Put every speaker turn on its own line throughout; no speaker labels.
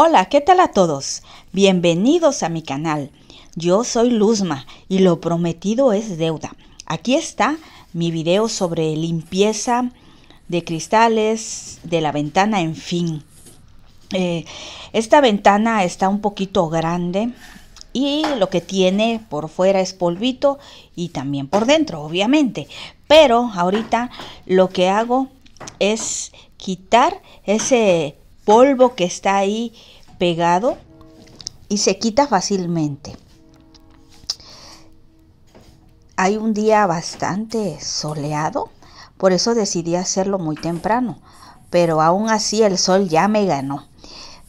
Hola, ¿qué tal a todos? Bienvenidos a mi canal. Yo soy Luzma y lo prometido es deuda. Aquí está mi video sobre limpieza de cristales, de la ventana, en fin. Eh, esta ventana está un poquito grande y lo que tiene por fuera es polvito y también por dentro, obviamente. Pero ahorita lo que hago es quitar ese polvo que está ahí pegado y se quita fácilmente. Hay un día bastante soleado, por eso decidí hacerlo muy temprano, pero aún así el sol ya me ganó.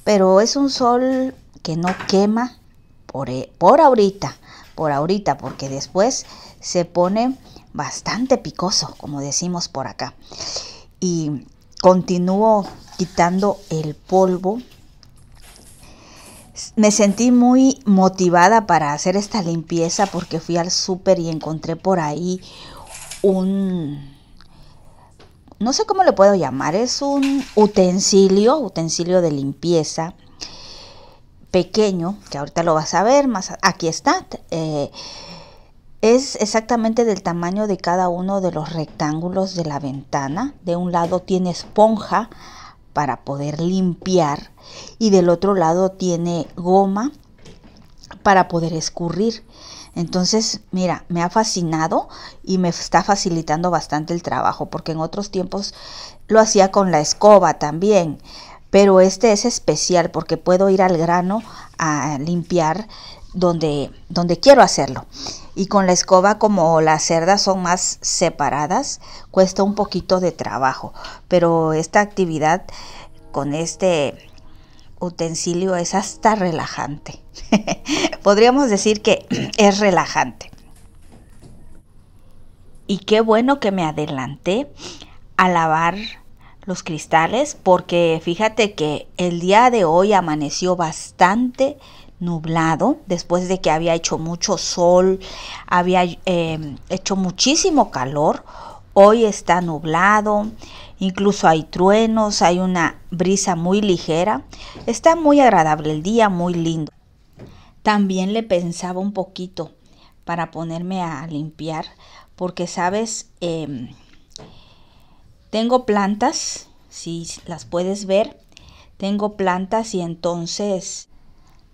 Pero es un sol que no quema por, e, por ahorita, por ahorita, porque después se pone bastante picoso, como decimos por acá. Y continúo quitando el polvo. Me sentí muy motivada para hacer esta limpieza porque fui al súper y encontré por ahí un, no sé cómo le puedo llamar, es un utensilio, utensilio de limpieza pequeño, que ahorita lo vas a ver, más aquí está. Eh, es exactamente del tamaño de cada uno de los rectángulos de la ventana. De un lado tiene esponja para poder limpiar y del otro lado tiene goma para poder escurrir. Entonces, mira, me ha fascinado y me está facilitando bastante el trabajo porque en otros tiempos lo hacía con la escoba también, pero este es especial porque puedo ir al grano a limpiar donde, donde quiero hacerlo. Y con la escoba, como las cerdas son más separadas, cuesta un poquito de trabajo. Pero esta actividad con este utensilio es hasta relajante. Podríamos decir que es relajante. Y qué bueno que me adelanté a lavar los cristales porque fíjate que el día de hoy amaneció bastante nublado, después de que había hecho mucho sol, había em, hecho muchísimo calor. Hoy está nublado, incluso hay truenos, hay una brisa muy ligera. Está muy agradable el día, muy lindo. También le pensaba un poquito para ponerme a limpiar, porque sabes, em, tengo plantas, si las puedes ver, tengo plantas y entonces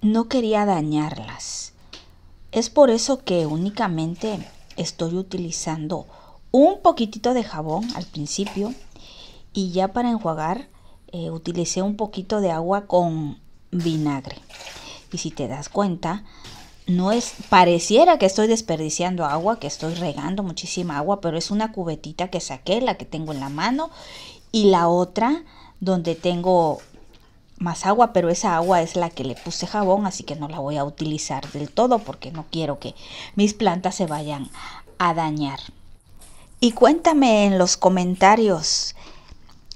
no quería dañarlas. Es por eso que únicamente estoy utilizando un poquitito de jabón al principio y ya para enjuagar eh, utilicé un poquito de agua con vinagre. Y si te das cuenta, no es pareciera que estoy desperdiciando agua, que estoy regando muchísima agua, pero es una cubetita que saqué, la que tengo en la mano y la otra donde tengo más agua, pero esa agua es la que le puse jabón, así que no la voy a utilizar del todo porque no quiero que mis plantas se vayan a dañar. Y cuéntame en los comentarios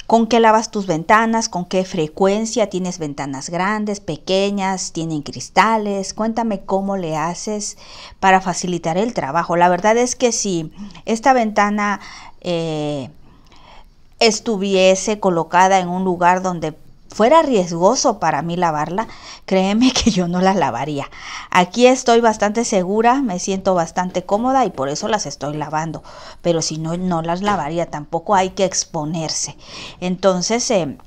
con qué lavas tus ventanas, con qué frecuencia tienes ventanas grandes, pequeñas, tienen cristales. Cuéntame cómo le haces para facilitar el trabajo. La verdad es que si esta ventana eh, estuviese colocada en un lugar donde fuera riesgoso para mí lavarla, créeme que yo no la lavaría. Aquí estoy bastante segura, me siento bastante cómoda y por eso las estoy lavando. Pero si no, no las lavaría, tampoco hay que exponerse. Entonces, eh,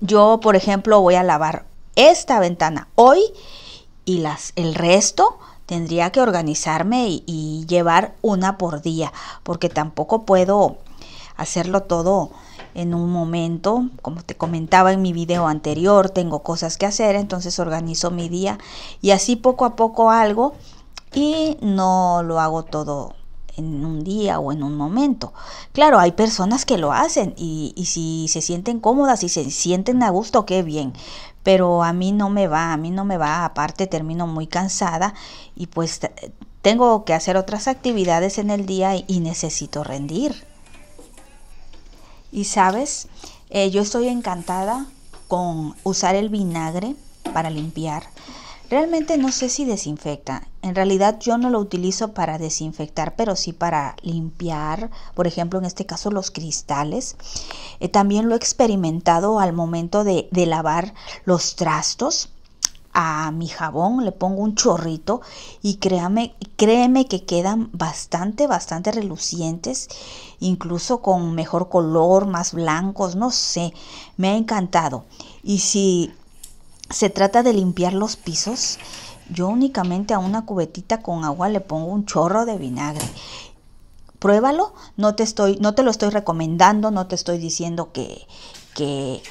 yo, por ejemplo, voy a lavar esta ventana hoy y las, el resto tendría que organizarme y llevar una por día, porque tampoco puedo hacerlo todo en un momento, como te comentaba en mi video anterior, tengo cosas que hacer, entonces organizo mi día y así poco a poco algo y no lo hago todo en un día o en un momento. Claro, hay personas que lo hacen y, y si se sienten cómodas y se sienten a gusto, qué bien. Pero a mí no me va, a mí no me va. Aparte termino muy cansada y pues tengo que hacer otras actividades en el día y necesito rendir. Y sabes, eh, yo estoy encantada con usar el vinagre para limpiar. Realmente no sé si desinfecta. en realidad yo no lo utilizo para desinfectar, pero sí para limpiar, por ejemplo, en este caso los cristales. Eh, también lo he experimentado al momento de, de lavar los trastos a mi jabón, le pongo un chorrito y créame, créeme que quedan bastante, bastante relucientes, incluso con mejor color, más blancos, no sé, me ha encantado. Y si se trata de limpiar los pisos, yo únicamente a una cubetita con agua le pongo un chorro de vinagre. Pruébalo, no te estoy, no te lo estoy recomendando, no te estoy diciendo que, que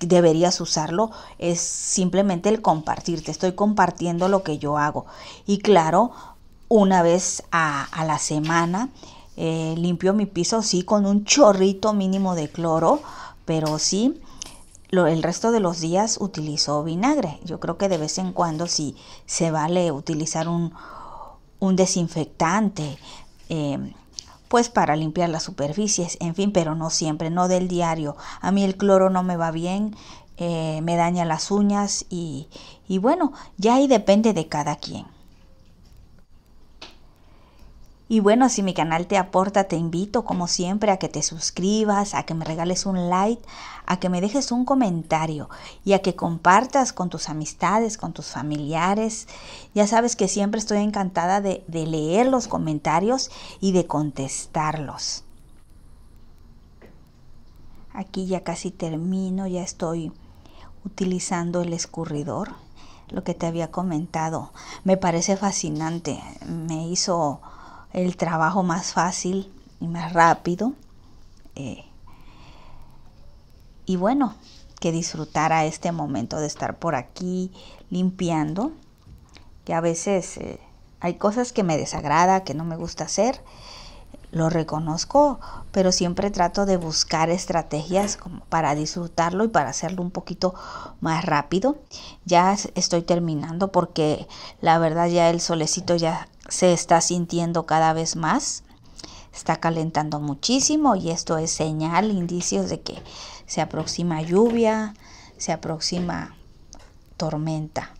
deberías usarlo, es simplemente el compartir, te estoy compartiendo lo que yo hago. Y claro, una vez a, la semana eh, limpio mi piso, sí, con un chorrito mínimo de cloro, pero sí, el resto de los días utilizo vinagre. Yo creo que de vez en cuando sí se vale utilizar un, desinfectante. Eh, pues para limpiar las superficies, en fin, pero no siempre, no del diario. A mí el cloro no me va bien, eh, me daña las uñas y, y bueno, ya ahí depende de cada quien. Y bueno, si mi canal te aporta, te invito como siempre a que te suscribas, a que me regales un like, a que me dejes un comentario y a que compartas con tus amistades, con tus familiares. Ya sabes que siempre estoy encantada de, leer los comentarios y de contestarlos. Aquí ya casi termino, ya estoy utilizando el escurridor, lo que te había comentado. Me parece fascinante, me hizo el trabajo más fácil y más rápido. Eh, y bueno, que disfrutara este momento de estar por aquí limpiando, que a veces eh, hay cosas que me desagrada, que no me gusta hacer, lo reconozco, pero siempre trato de buscar estrategias como para disfrutarlo y para hacerlo un poquito más rápido. Ya estoy terminando porque la verdad ya el solecito ya se está sintiendo cada vez más, está calentando muchísimo y esto es señal, indicios de que se aproxima lluvia, se aproxima tormenta.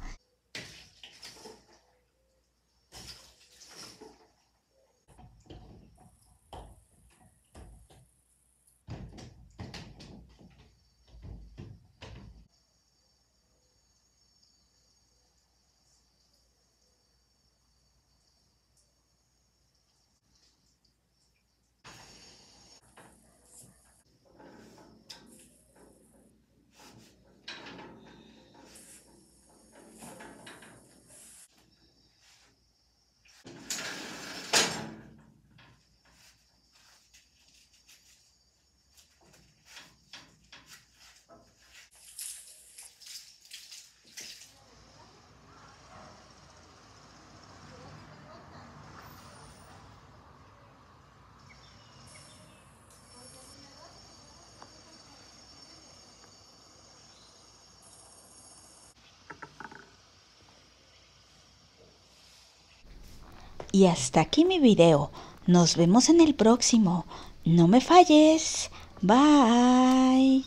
Y hasta aquí mi video. Nos vemos en el próximo. No me falles. Bye.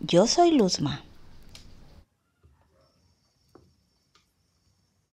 Yo soy Luzma.